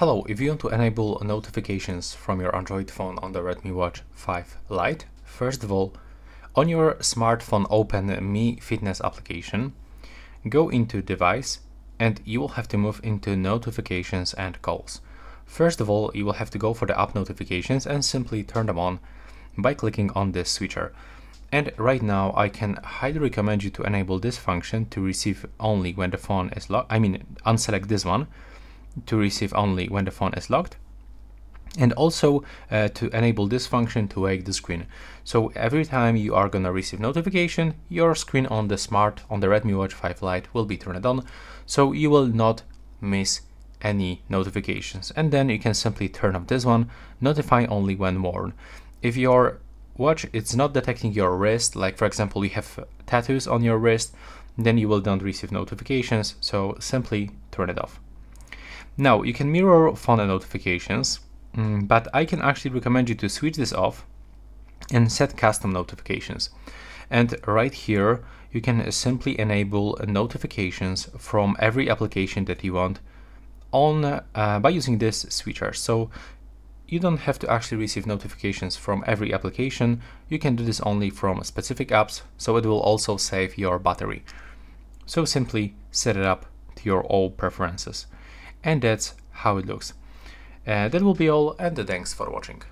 Hello, if you want to enable notifications from your Android phone on the Redmi Watch 5 Lite, first of all, on your smartphone open the Mi Fitness application, go into device and you will have to move into notifications and calls. First of all, you will have to go for the app notifications and simply turn them on by clicking on this switcher. And right now I can highly recommend you to enable this function to receive only when the phone is locked. I mean, unselect this one to receive only when the phone is locked and also uh, to enable this function to wake the screen. So every time you are gonna receive notification, your screen on the smart, on the Redmi Watch 5 Lite will be turned on, so you will not miss any notifications. And then you can simply turn off this one, notify only when worn. If your watch is not detecting your wrist, like for example you have tattoos on your wrist, then you will not receive notifications, so simply turn it off. Now you can mirror phone notifications, mm, but I can actually recommend you to switch this off and set custom notifications. And right here, you can simply enable notifications from every application that you want on uh, by using this switcher. So you don't have to actually receive notifications from every application. You can do this only from specific apps, so it will also save your battery. So simply set it up to your all preferences and that's how it looks. Uh, that will be all and thanks for watching.